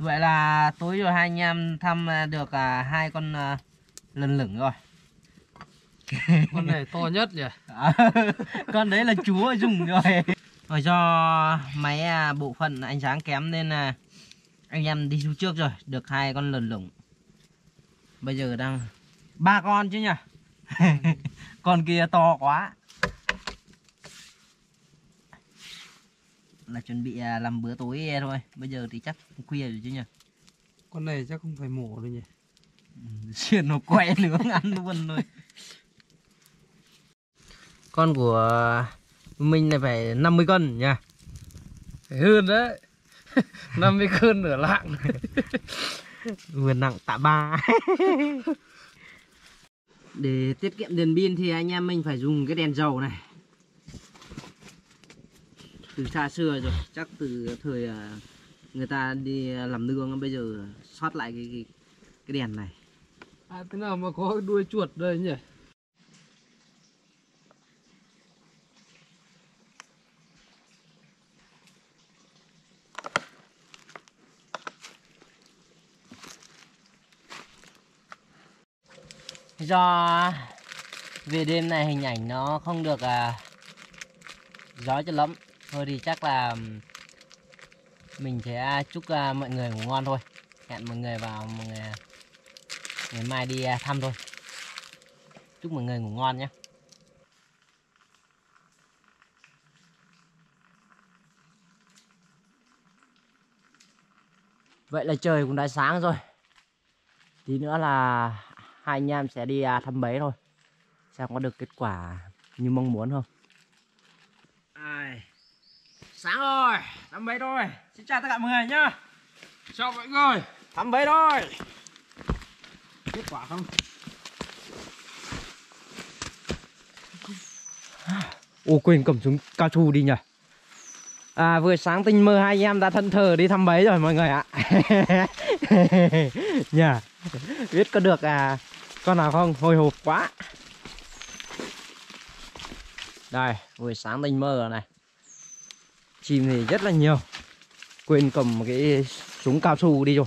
Vậy là tối rồi hai anh em thăm à, được à, hai con à, lần lửng rồi. Con này to nhất nhỉ? À, con đấy là chúa dùng rồi. Rồi do máy à, bộ phận ánh sáng kém nên là anh em đi xuống trước rồi, được hai con lần lửng. Bây giờ đang ba con chứ nhỉ? con kia to quá. Là chuẩn bị à, làm bữa tối thôi. Bây giờ thì chắc khuya rồi chứ nhỉ? Con này chắc không phải mổ đâu nhỉ? Xiên nó quẹ nướng ăn luôn thôi. Con của mình này phải 50 cân nha. Phải hơn đấy 50 cân nửa lạng Vừa nặng tạ ba. Để tiết kiệm đèn pin thì anh em mình phải dùng cái đèn dầu này. Từ xa xưa rồi, chắc từ thời à, người ta đi làm nương bây giờ sót lại cái cái, cái đèn này. À thế nào mà có đuôi chuột đây nhỉ? do về đêm này hình ảnh nó không được à, gió cho lắm thôi thì chắc là mình sẽ chúc à, mọi người ngủ ngon thôi. Hẹn mọi người vào mọi ngày, ngày mai đi à, thăm thôi. Chúc mọi người ngủ ngon nhé. Vậy là trời cũng đã sáng rồi. Tí nữa là hai anh em sẽ đi à, thăm bấy thôi. Xem có được kết quả như mong muốn không Ai... sáng thăm bấy thôi. Xin chào tất cả mọi người nhá. Chào mọi người. Thăm bấy thôi. Kết quả không? Ô quên cầm súng cao su đi nhỉ. À vừa sáng tinh mơ hai anh em đã thân thờ đi thăm bấy rồi mọi người ạ. Nhờ Biết có được à con nào không? Hồi hộp quá. Đây buổi sáng tinh mơ rồi này Chim thì rất là nhiều. Quên cầm cái súng cao su đi rồi.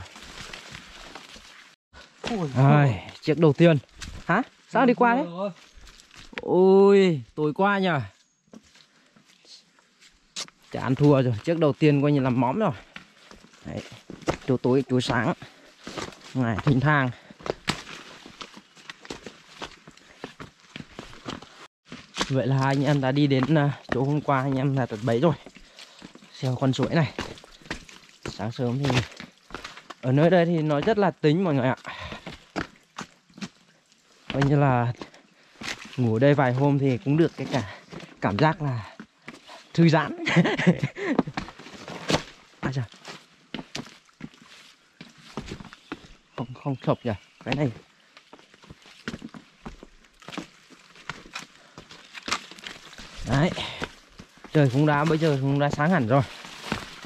Rồi, chiếc đầu tiên. Hả? Sao đi qua đấy? Ôi, tối qua nhờ. Chả ăn thua rồi, chiếc đầu tiên coi như làm móm rồi. Đấy, chỗ tối, chỗ sáng. Này, thỉnh thang. Vậy là hai anh em đã đi đến à, chỗ hôm qua anh em là tận bấy rồi theo con suối này. Sáng sớm thì Ở nơi đây thì nó rất là tính mọi người ạ. Coi như là Ngủ đây vài hôm thì cũng được cái cả Cảm giác là Thư giãn. À chà. Không, không sập nhỉ Cái này. Đấy. Trời cũng đã bây giờ cũng đã sáng hẳn rồi.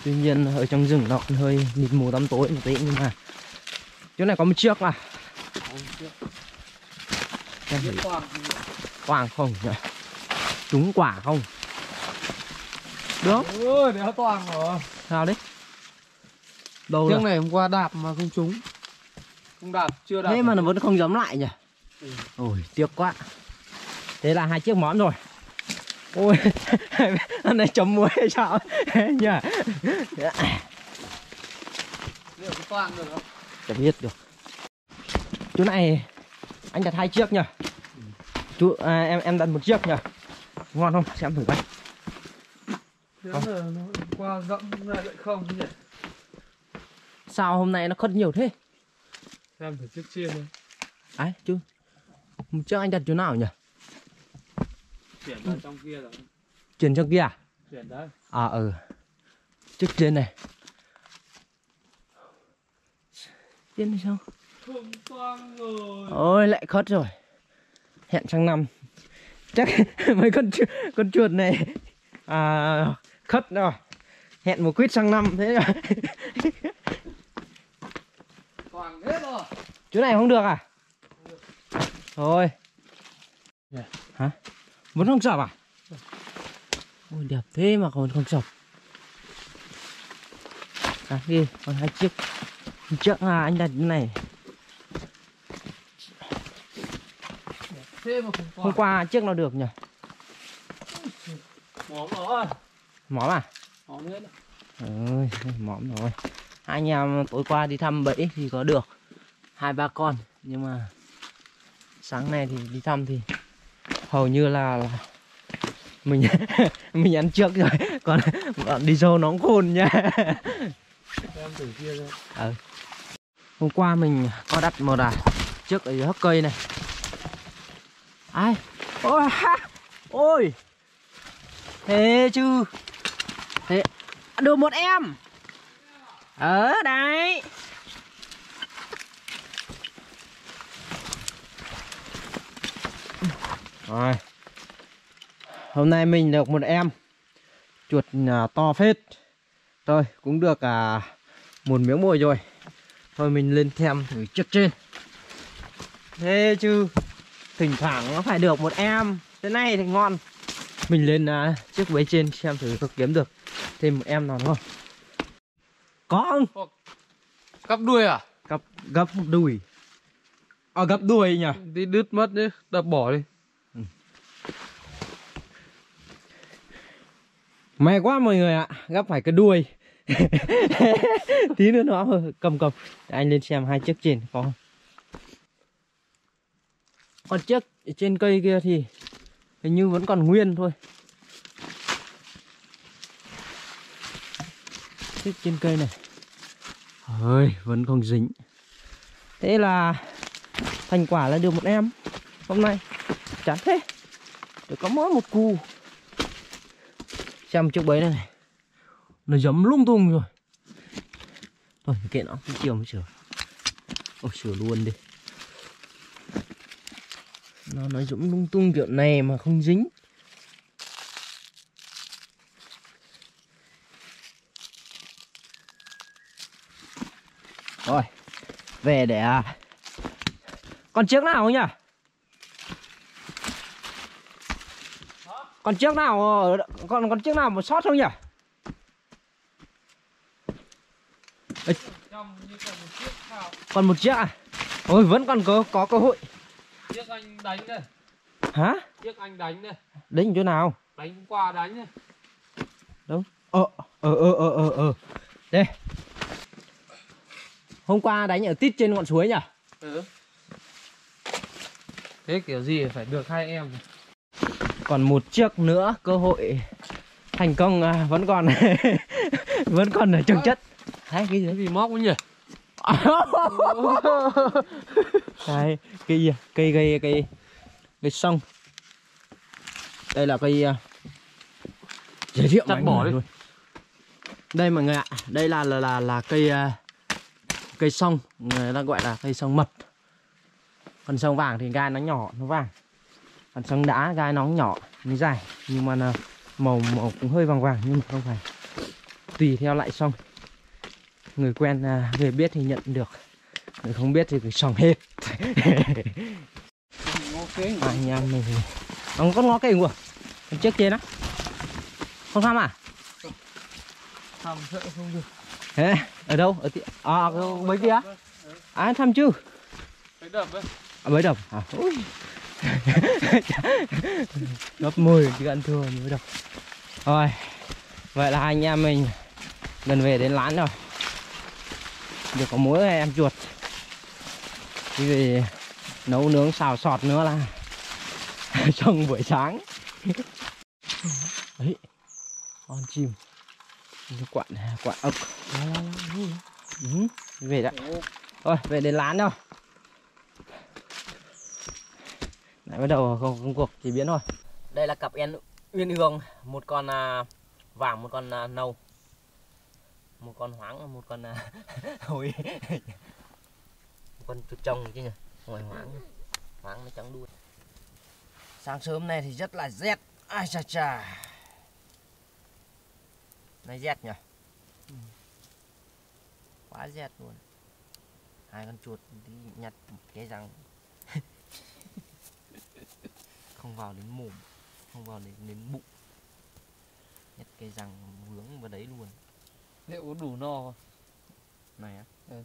Tuy nhiên ở trong rừng nó còn hơi mịt mù tăm tối một tí nhưng mà Chỗ này có một chiếc à Xem thử Quàng không nhỉ? Trúng quả không? Được. Ôi, đéo toàn rồi Sao đấy? Đâu Chiếc này hôm qua đạp mà không trúng. Không đạp, chưa đạp Thế mà nó vẫn không giống lại nhỉ? Ừ. Ôi tiếc quá. Thế là hai chiếc món rồi Ôi Anh này chấm muối hay sao? Nhỉ Liệu có toàn được không? Chẳng biết được. Chỗ này Anh đặt hai chiếc nhỉ Chú, à, em em đặt một chiếc nhỉ Ngon không? Xem thử coi. Qua rộng lại không nhỉ? Sao hôm nay nó khất nhiều thế? Xem thử chiếc chia này Ấy chứ Hôm trước anh đặt chỗ nào nhỉ Chuyển trong kia rồi. Chuyển trong kia à? Chuyển đấy À ừ. Trước trên này. Trên này sao Không toang rồi. Ôi lại khất rồi. Hẹn sang năm. Chắc mấy con chu- con chuột này. À, Khất rồi. Hẹn một quýt sang năm thế rồi Toàn hết rồi. Chỗ này không được à? Thôi. Dạ. Hả Vẫn không sập à? Ôi đẹp thế mà còn không sập À đi còn hai chiếc. Trước à, anh đặt này. Thế mà không hôm qua trước nó được nhỉ? Móm rồi. móm à? Móm hết. móm rồi. Hai anh em tối qua đi thăm bẫy thì có được hai ba con. Nhưng mà sáng nay thì đi thăm thì hầu như là, là mình mình ăn trước rồi còn bọn đi sâu nó cũng khôn nha. Em từ kia ra. hôm qua mình có đặt một à trước ở hốc cây này. Ai? Ôi ha, ôi! Thế chứ. Thế được một em. Ở đấy rồi. Hôm nay mình được một em. Chuột à, to phết. Thôi cũng được à, một miếng mồi rồi. Thôi mình lên thêm thử trước trên. Thế chứ thỉnh thoảng nó phải được một em. Thế này thì ngon. Mình lên à, chiếc bẫy trên xem thử có kiếm được thêm một em nào không? Có không? Cắp đuôi à? gấp gấp đùi à gấp đuôi nhỉ? Đi đứt mất đấy. Đập bỏ đi. May quá mọi người ạ, gấp phải cái đuôi. Tí nữa nó cầm cầm. Để anh lên xem hai chiếc trên có không? Còn chiếc trên cây kia thì hình như vẫn còn nguyên thôi. Chiếc trên cây này. Ơi, vẫn không dính. Thế là thành quả là được một em hôm nay. Chán thế. Được có mỗi một cu xem chiếc bẫy này này. Nó giấm lung tung rồi. Thôi kệ nó cái chiều mới sửa. Ôi sửa luôn đi. Nó nói dũng lung tung kiểu này mà không dính. Rồi về để à còn chiếc nào không nhỉ còn chiếc nào ở- còn còn chiếc nào mà sót không nhỉ như còn một chiếc à ôi vẫn còn có có cơ hội Chiếc anh đánh đây. hả Chiếc anh đánh đây. đến chỗ nào Đánh qua đánh đây. ờ ờ ờ ờ ờ ờ đây hôm qua đánh ở tít trên ngọn suối nhỉ Ừ. Thế kiểu gì phải được hai em. Còn một chiếc nữa cơ hội thành công à, vẫn còn vẫn còn ở trong chất Đấy, cái gì Cái gì móc nhỉ? Đấy, cây gì? Cây cây cây cây sông. Đây là cây uh, giới thiệu mọi bỏ đi. luôn. Đây mọi người ạ, đây là là là, là cây uh, cây sông, người ta gọi là cây sông mật. Còn sông vàng thì gai nó nhỏ, nó vàng. Còn sông đá gai nó nhỏ, nó dài, nhưng mà là màu màu cũng hơi vàng vàng nhưng mà không phải. Tùy theo loại sông. Người quen à, người biết thì nhận được. Người không biết thì cứ xong hết. À, anh em mình ông con ngó cây con trước trên á không thăm à Thầm sợ không được. Thế, ở đâu ở ti... à mấy kia à anh thăm chứ Cái đập ấy. à, mới đập à ui. gấp 10 chứ ăn thừa mới được. Rồi vậy là anh em mình gần về đến lán rồi. Được có mỗi em chuột? Cái gì nấu nướng xào sọt nữa là trong buổi sáng. Đấy con chim. Quặn quặn ốc. Ừ, về đã. Thôi về đến lán rồi. Đấy, bắt đầu công, không cuộc chỉ biến thôi. Đây là cặp en uyên hương một con à, vàng một con à, nâu. Một con hoáng một con à, hồi một con chuột trồng chứ nhỉ? Ngoài hoáng. Hoáng nó trắng đuôi. Sáng sớm này thì rất là rét. Ai chà chà. Này rét nhỉ? Quá rét luôn. Hai con chuột đi nhặt cái răng không vào đến mồm không vào đến, đến bụng. Nhặt cái răng vướng vào đấy luôn. Liệu có đủ no không? này á. Ừ.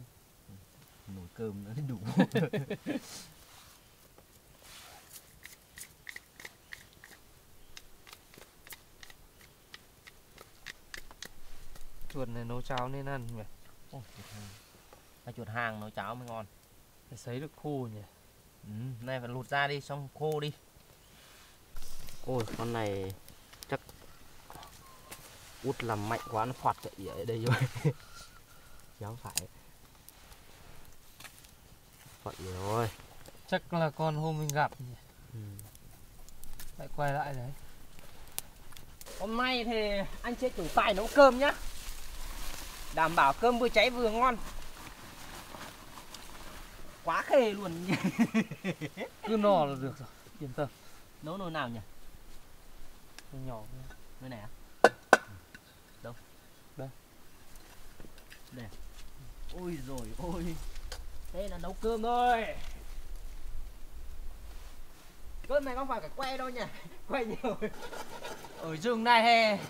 nồi cơm nó đủ. Chuột này nấu cháo nên ăn nhỉ? Ôi, chuột hàng chuột hàng nấu cháo mới ngon. Phải sấy được khô nhỉ? Ừ, này phải lụt ra đi xong khô đi ôi con này chắc út làm mạnh quá nó phọt chạy ở đây rồi. Chéo phải. Phọt rồi? Chắc là con hôm mình gặp nhỉ? Ừ. lại quay lại đấy. Hôm nay thì anh sẽ chủ tài nấu cơm nhá. Đảm bảo cơm vừa cháy vừa ngon. Quá khê luôn. Cứ no là được rồi yên tâm. Nấu nồi nào nhỉ Nhỏ thôi. nồi này. À đâu? Đây. đây. Ôi rồi ôi. Đây là nấu cơm thôi. Cơm này không phải phải quay đâu nhỉ quay nhiều. Ở rừng này thì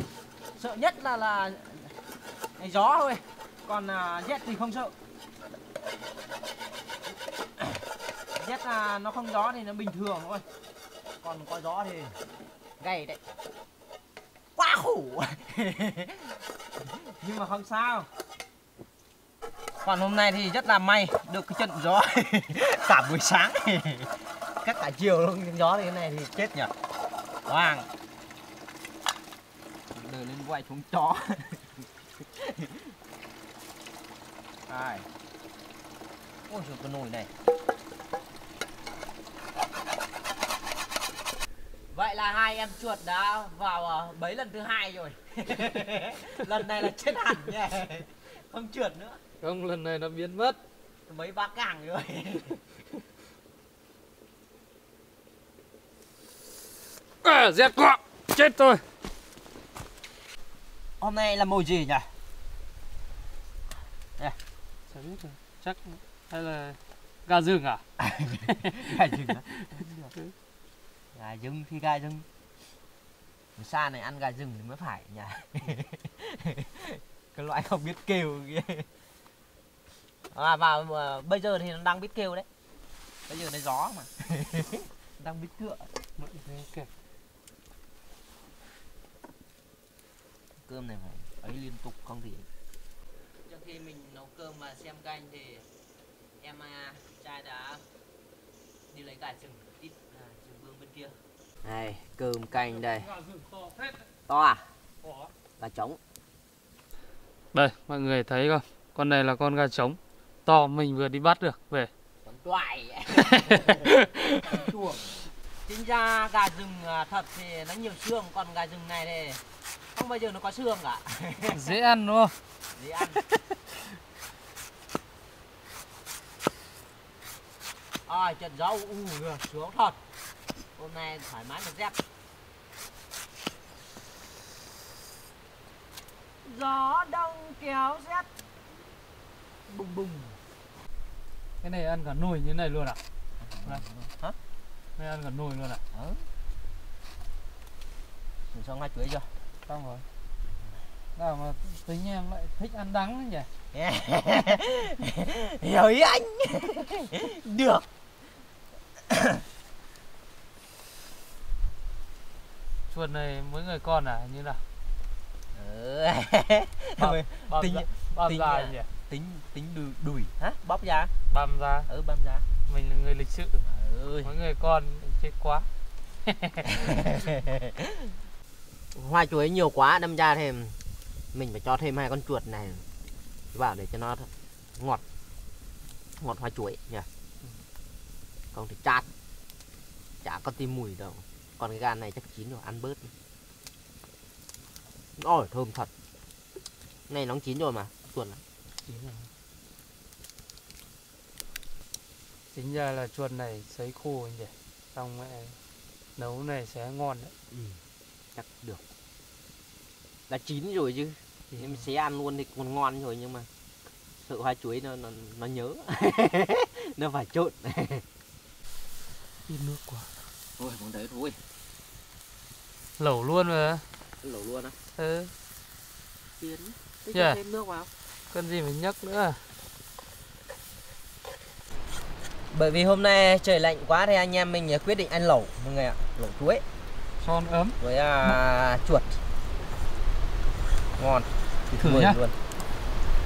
sợ nhất là là cái gió thôi. Còn à, rét thì không sợ. Rét là nó không gió thì nó bình thường thôi. Còn có gió thì gay đấy nhưng mà không sao. Còn hôm nay thì rất là may được cái trận gió cả buổi sáng. Các cả chiều luôn gió như thế này thì chết nhỉ. Hoàng đời lên quay xuống chó. Ai? Ôi trời cái nồi này. Vậy là hai em chuột đã vào ờ, bấy lần thứ hai rồi. Lần này là chết hẳn nha Không trượt nữa. Không lần này nó biến mất. Mấy ba càng rồi. À, rét quá. Chết tôi. Hôm nay là mồi gì nhỉ? Chả biết rồi chắc hay là gà rừng à? Gà rừng á? Gà rừng thì gà rừng. Xa này ăn gà rừng thì mới phải nhỉ? Cái loại không biết kêu kia. À và bây giờ thì nó đang biết kêu đấy. Bây giờ nó gió mà. Đang biết cựa cơm này phải ấy liên tục không thì trước khi mình nấu cơm và xem canh thì em à, trai đã đi lấy gà rừng ít à, rừng vương bên kia. Này cơm canh đây. To phết đấy. to à? Gà trống. Đây mọi người thấy không? Con này là con gà trống. To mình vừa đi bắt được về. Con toại chính ra gà rừng à, thật thì nó nhiều xương còn gà rừng này thì không bao giờ nó có xương cả. Dễ ăn đúng không? Dễ ăn. À, trận gió u sướng thật hôm nay thoải mái mà rét gió đông kéo rét bùng bùng. Cái này ăn cả nồi như này luôn à? Vâng. hả? Này ăn cả nồi luôn à? Ừ Mình xong hai chuối chưa? Xong rồi. Nào mà tính em lại thích ăn đắng nhỉ? Hiểu ý anh. Được chuột này mỗi người con à như nào? Ừ. Băm- băm tính ra, băm tính ra nhỉ? tính tính đùi đùi. Hả? Bóp ra? Băm ra. Ừ băm ra. Mình là người lịch sự. Ừ. mỗi người con chết quá. Hoa chuối nhiều quá đâm ra thì mình phải cho thêm hai con chuột này vào để cho nó ngọt. Ngọt hoa chuối nhỉ? Còn thì chát. Chả có tìm mùi đâu còn cái gan này chắc chín rồi ăn bớt ôi thơm thật. Này nó chín rồi mà chuột là chính ra là chuột này sấy khô nhỉ. Xong mẹ nấu này sẽ ngon đấy. Ừ. chắc được. Đã chín rồi chứ. Thì em sẽ ăn luôn thì còn ngon rồi nhưng mà sợ hoa chuối nó nó, nó nhớ. Nó phải trộn. Ít nước quá. Thôi còn đấy thôi lẩu luôn mà lẩu luôn á ừ tiến tích Yeah. thêm nước vào cần gì phải nhắc nữa Bởi vì hôm nay trời lạnh quá thì anh em mình à, quyết định ăn lẩu mọi người ạ. Lẩu chuối son ấm với à, chuột. Ngon. Thử nhá. Luôn.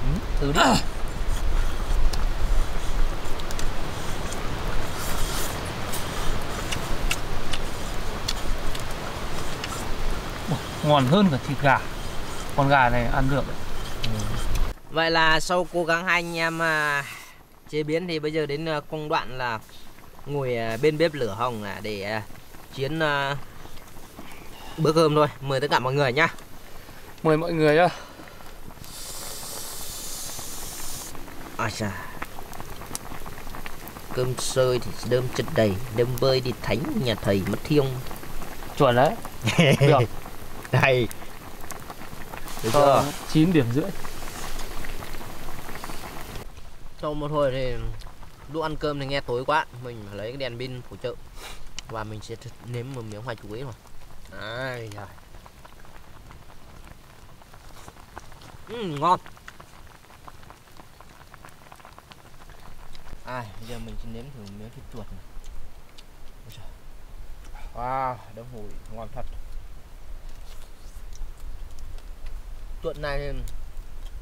Ừ, thử đi. ngon hơn cả thịt gà con gà này ăn được đấy. Vậy là sau cố gắng hai anh em à, chế biến thì bây giờ đến à, công đoạn là ngồi à, bên bếp lửa hồng để chiến bữa cơm thôi. Mời tất cả mọi người nhá. mời mọi người nhá À chà. Cơm sơi thì đơm chất đầy, đơm bơi đi thánh nhà thầy mất thiêng. chuẩn đấy được Đây. Được chưa? 9 điểm rưỡi Sau một hồi thì lúc ăn cơm thì nghe tối quá, mình phải lấy cái đèn pin của chợ và mình sẽ nếm một miếng khoai chuối mà. Ai trời. Ừm, ngon. À, bây giờ mình sẽ nếm thử miếng thịt chuột này. Ôi trời. Wow, đấm hủi ngon thật. Chuột này thì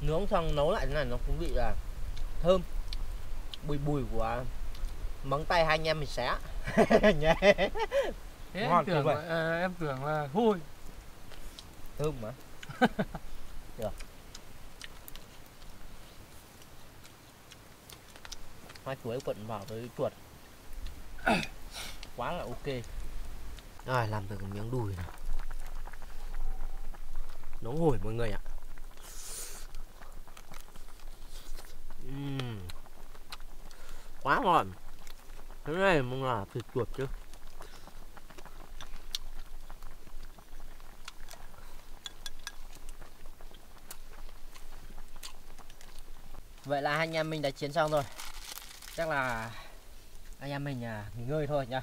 nướng xong nấu lại thế này nó cũng vị là thơm. Bùi bùi của móng tay hai anh em mình xé. Nhé. Thế Ngon em tưởng là, à, em tưởng là hôi. Thơm mà. Được. Hai chuối quận vào với chuột. Quá là ok. Rồi làm được miếng đùi nào nóng hổi mọi người ạ quá ngon. Cái này mong là thịt chuột chứ. Vậy là hai anh em mình đã chiến xong rồi. Chắc là anh em mình à, nghỉ ngơi thôi nhá.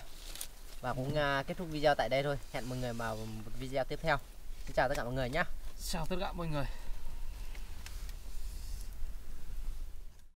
Và cũng à, kết thúc video tại đây thôi. Hẹn mọi người vào một video tiếp theo. Xin chào tất cả mọi người nhé chào tất cả mọi người